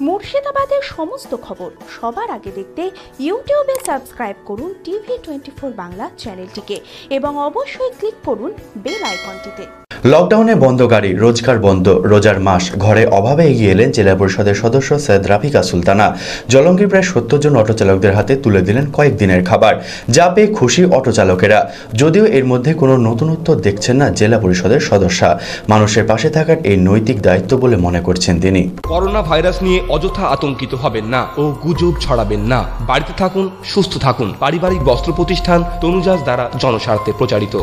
মুর্শিদাবাদের সমস্ত খবর সবার আগে দেখতে ইউটিউবে সাবস্ক্রাইব করুন টিভি টোয়েন্টি বাংলা চ্যানেলটিকে এবং অবশ্যই ক্লিক করুন বেল আইকনটিতে। লকডাউনে বন্ধ গাড়ি, রোজগার বন্ধ। রোজার মাস, ঘরে অভাবে এগিয়ে এলেন জেলা পরিষদের সদস্য সৈয়দ রাফিকা সুলতানা। জলঙ্গির প্রায় সত্তর জন অটো চালকদের হাতে তুলে দিলেন কয়েকদিনের খাবার, যা পেয়ে খুশি অটো চালকেরা যদিও এর মধ্যে কোনো নতুনত্ব দেখছেন না জেলা পরিষদের সদস্যা। মানুষের পাশে থাকার এই নৈতিক দায়িত্ব বলে মনে করছেন তিনি। করোনা ভাইরাস নিয়ে অযথা আতঙ্কিত হবেন না ও গুজব ছড়াবেন না। বাড়িতে থাকুন, সুস্থ থাকুন। পারিবারিক বস্ত্র প্রতিষ্ঠান তনুজাজ দ্বারা জনস্বার্থে প্রচারিত।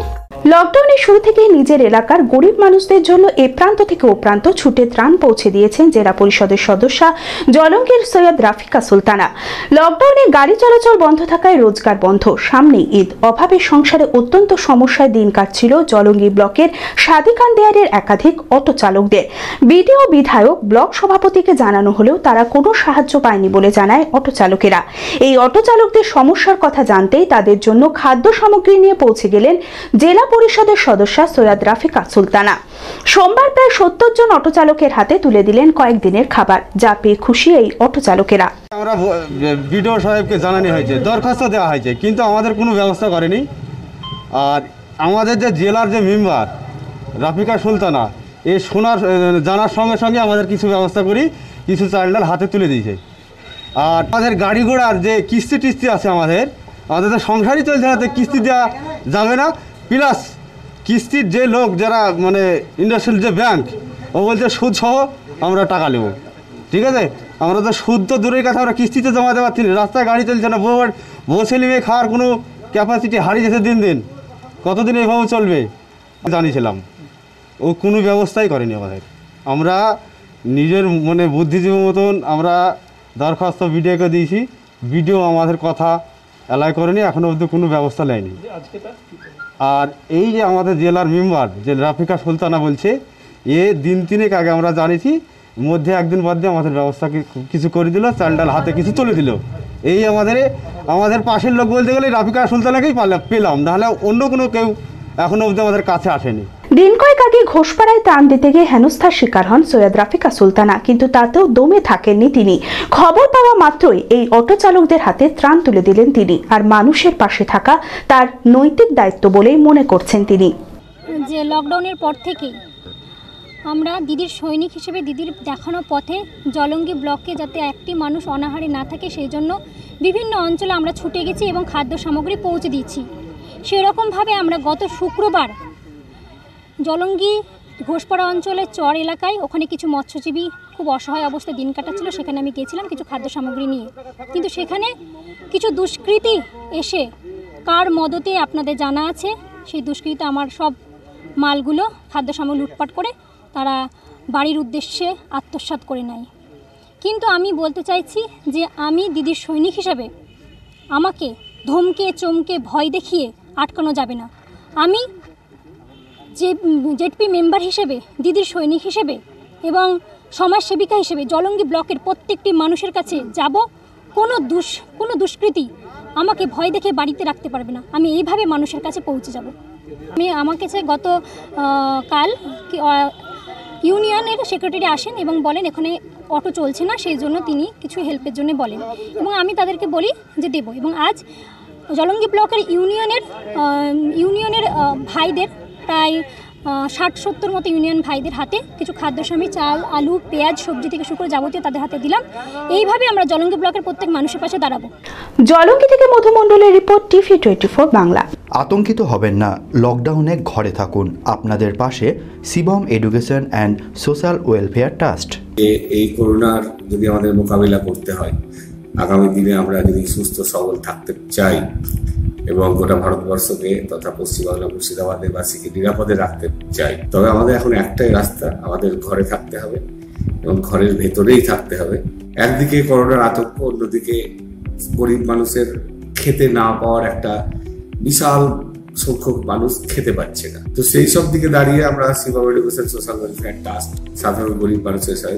লকডাউনের শুরু থেকেই নিজের এলাকার গরিব মানুষদের জন্য এ প্রান্ত থেকে ও প্রান্ত ছুটে ত্রাণ পৌঁছে দিয়েছেন জেলা পরিষদের সদস্যা জলঙ্গির সৈয়দ রাফিকা সুলতানা। লকডাউনে গাড়ি চলাচল বন্ধ থাকায় রোজগার বন্ধ। সামনে ঈদ। অভাবে সংসারে অত্যন্ত সমস্যায় দিন কাটছিল জলঙ্গি ব্লকের সাদিকান দেয়ারের একাধিক অটো চালকদের। বিডিও বিধায়ক, ব্লক সভাপতিকে জানানো হলেও তারা কোনো সাহায্য পায়নি বলে জানায় অটো চালকেরা। এই অটো চালকদের সমস্যার কথা জানতেই তাদের জন্য খাদ্য সামগ্রী নিয়ে পৌঁছে গেলেন জেলা পরিষদের সদস্যা সৈয়দ রাফিকা সুলতানা। সোমবার প্রায় সত্তর জন অটো চালকের হাতে তুলে দিলেন কয়েকদিনের খাবার, যা পেয়ে খুশি এই অটো চালকেরা। আমরা বিডিও সাহেবকে জানানো হয়েছে, দরখাস্ত দেওয়া হয়েছে, কিন্তু আমাদের কোনো ব্যবস্থা করেনি। আর আমাদের যে জেলার যে মেম্বার, রাফিকা সুলতানা, এ শোনার জানার সঙ্গে সঙ্গে আমাদের কিছু ব্যবস্থা করি, কিছু চাল ডাল হাতে তুলে দিয়েছে। আর আমাদের গাড়ি ঘোড়ার যে কিস্তি টিস্তি আছে আমাদের আমাদের সংসারই চলছে না, তো কিস্তি দেওয়া যাবে না। প্লাস, কিস্তির যে লোক যারা মানে ইন্ডাস্ট্রিয়াল যে ব্যাংক ও বলছে সুদ সহ আমরা টাকা নেব। ঠিক আছে? আমরা তো সুদ তো দূরের কথা, আমরা কিস্তিতে জমা দেওয়া পারছি রাস্তায় গাড়ি চলছে না, বউ ছেলে মেয়ে খাওয়ার কোনো ক্যাপাসিটি হারিয়ে যেতে দিন দিন। কতদিন এভাবে চলবে? জানিয়েছিলাম। ও কোনো ব্যবস্থাই করেনি আমাদের। আমরা নিজের মানে বুদ্ধিজীবী মতন আমরা দরখাস্ত বিডিওকে দিয়েছি। বিডিও আমাদের কথা অ্যালাই করেনি এখনও অবধি কোনো ব্যবস্থা নেয়নি। আর এই যে আমাদের জেলার মেম্বার যে রাফিকা সুলতানা বলছে এ দিন তিনেক আগে আমরা জানিয়েছি মধ্যে একদিন বাদ দিয়ে আমাদের ব্যবস্থা কিছু করে দিল চাল ডাল হাতে কিছু তুলে দিল। এই আমাদের আমাদের পাশের লোক বলতে গেলে রাফিকা সুলতানাকেই পালা- পেলাম নাহলে অন্য কোনো কেউ এখনও অবধি আমাদের কাছে আসেনি। দিন কয়েক আগে ঘোষপাড়ায় ত্রাণ দিতে গিয়ে হেনস্থার শিকার হন সৈয়দ রাফিকা সুলতানা, কিন্তু তাতেও দমে থাকেননি তিনি। খবর পাওয়া মাত্রই এই অটো চালকদের হাতে ত্রাণ তুলে দিলেন তিনি আর মানুষের পাশে থাকা তার নৈতিক দায়িত্ব বলেই মনে করছেন তিনি। যে লকডাউনের পর থেকেই আমরা দিদির সৈনিক হিসেবে দিদির দেখানো পথে জলঙ্গি ব্লকে যাতে একটি মানুষ অনাহারে না থাকে, সেই জন্য বিভিন্ন অঞ্চলে আমরা ছুটে গেছি এবং খাদ্য সামগ্রী পৌঁছে দিচ্ছি সেরকমভাবে আমরা গত শুক্রবার জলঙ্গি ঘোষপাড়া অঞ্চলের চর এলাকায় ওখানে কিছু মৎস্যজীবী খুব অসহায় অবস্থায় দিন কাটাচ্ছিল। সেখানে আমি গেছিলাম কিছু খাদ্য সামগ্রী নিয়ে। কিন্তু সেখানে কিছু দুষ্কৃতী এসে কার মদতে আপনাদের জানা আছে? সেই দুষ্কৃতী আমার সব মালগুলো, খাদ্য সামগ্রী লুটপাট করে তারা বাড়ির উদ্দেশ্যে আত্মসাৎ করে নেয়। কিন্তু আমি বলতে চাইছি যে আমি দিদির সৈনিক হিসাবে আমাকে ধমকে, চমকে, ভয় দেখিয়ে আটকানো যাবে না। আমি যে জেডপি মেম্বার হিসেবে, দিদির সৈনিক হিসেবে এবং সমাজসেবিকা হিসেবে জলঙ্গি ব্লকের প্রত্যেকটি মানুষের কাছে যাব, কোনো দুষ, কোনো দুষ্কৃতী আমাকে ভয় দেখে বাড়িতে রাখতে পারবে না। আমি এইভাবে মানুষের কাছে পৌঁছে যাব। আমি, আমার কাছে গত কাল ইউনিয়নের সেক্রেটারি আসেন এবং বলেন, এখানে অটো চলছে না, সেই জন্য তিনি কিছু হেল্পের জন্য বলেন। এবং আমি তাদেরকে বলি যে, দেব। এবং আজ জলঙ্গি ব্লকের ইউনিয়নের ইউনিয়নের ভাইদের প্রায় ষাট সত্তর মতো ইউনিয়ন ভাইদের হাতে কিছু খাদ্য সামগ্রী চাল আলু পেঁয়াজ সবজি থেকে শুরু করে যাবতীয় তাদের হাতে দিলাম। এইভাবে আমরা জলঙ্গি ব্লকের প্রত্যেক মানুষের পাশে দাঁড়াবো। জলঙ্গি থেকে মধুমণ্ডলের report TV twenty four Bangla. আতঙ্কিত হবেন না লকডাউনে ঘরে থাকুন। আপনাদের পাশে Shivam education and social welfare trust এই করোনার যদি আমাদের মোকাবিলা করতে হয় আগামী দিনে আমরা যদি সুস্থ সবল থাকতে চাই এবং গোটা ভারতবর্ষকে তথা পশ্চিমবাংলা মুর্শিদাবাদের বাসীকে নিরাপদে রাখতে চাই তবে আমাদের এখন একটাই রাস্তা, আমাদের ঘরে থাকতে হবে এবং ঘরের ভেতরেই থাকতে হবে একদিকে করোনার আতঙ্ক, অন্যদিকে গরিব মানুষের খেতে না পাওয়ার একটা বিশাল সংখ্যক মানুষ খেতে পাচ্ছে না তো সেই সব দিকে দাঁড়িয়ে আমরা সিভাব এডুকেশন সোশ্যাল ওয়েলফেয়ার ট্রাস্ট সাধারণ গরিব মানুষের সাথে।